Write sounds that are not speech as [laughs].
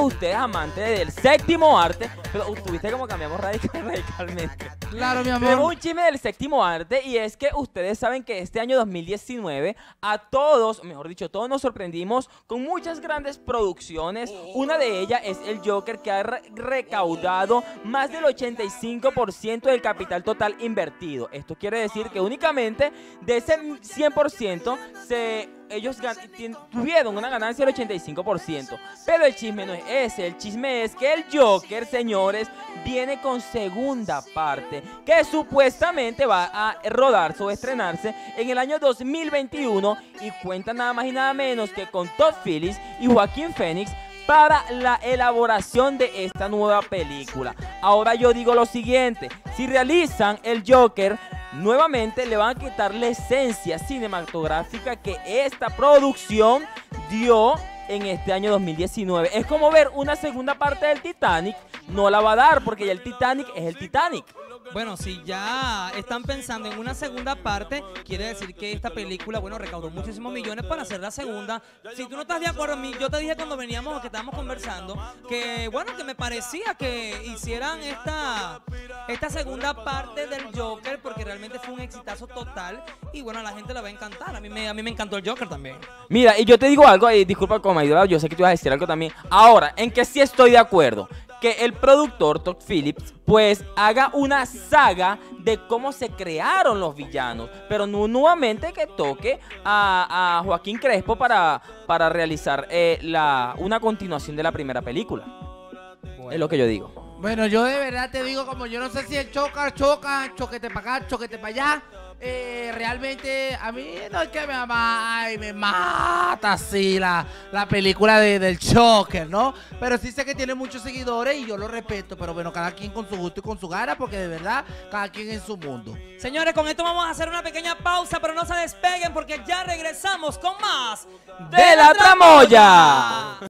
ustedes amantes del séptimo arte, pero tuviste como cambiamos radical- [laughs] radicalmente. Claro, mi Tenemos amor. un chisme del séptimo arte y es que ustedes saben que este año 2019 a todos, mejor dicho, todos nos sorprendimos con muchas grandes producciones. Una de ellas es el Joker que ha re- recaudado más del 85% del capital total invertido. Esto quiere decir que únicamente de ese 100% se ellos tuvieron una ganancia del 85%. Pero el chisme no es ese, el chisme es que el Joker, señores, viene con segunda parte, que supuestamente va a rodarse o estrenarse en el año 2021 y cuenta nada más y nada menos que con Todd Phillips y Joaquín Phoenix para la elaboración de esta nueva película. Ahora yo digo lo siguiente, si realizan el Joker, nuevamente le van a quitar la esencia cinematográfica que esta producción dio en este año 2019. Es como ver una segunda parte del Titanic, no la va a dar porque ya el Titanic es el Titanic. Bueno, si ya están pensando en una segunda parte, quiere decir que esta película, bueno, recaudó muchísimos millones para hacer la segunda. Si tú no estás de acuerdo, a mí, yo te dije cuando veníamos que estábamos conversando, que bueno, que me parecía que hicieran esta, esta segunda parte del Joker, porque realmente fue un exitazo total. Y bueno, a la gente le va a encantar. A mí me, a mí me encantó el Joker también. Mira, y yo te digo algo, y disculpa como ayuda, yo sé que tú vas a decir algo también. Ahora, en que sí estoy de acuerdo, que el productor Todd Phillips pues haga una saga de cómo se crearon los villanos, pero no nuevamente que toque a, a Joaquín Crespo para, para realizar eh, la, una continuación de la primera película. Es lo que yo digo. Bueno, yo de verdad te digo, como yo no sé si el choca, choca, choquete para acá, choquete para allá. Eh, realmente a mí no es que me ama, ay, me mata así la, la película de, del Joker, ¿no? Pero sí sé que tiene muchos seguidores y yo lo respeto. Pero bueno, cada quien con su gusto y con su gana, porque de verdad, cada quien en su mundo. Señores, con esto vamos a hacer una pequeña pausa, pero no se despeguen porque ya regresamos con más ¡De la tramoya!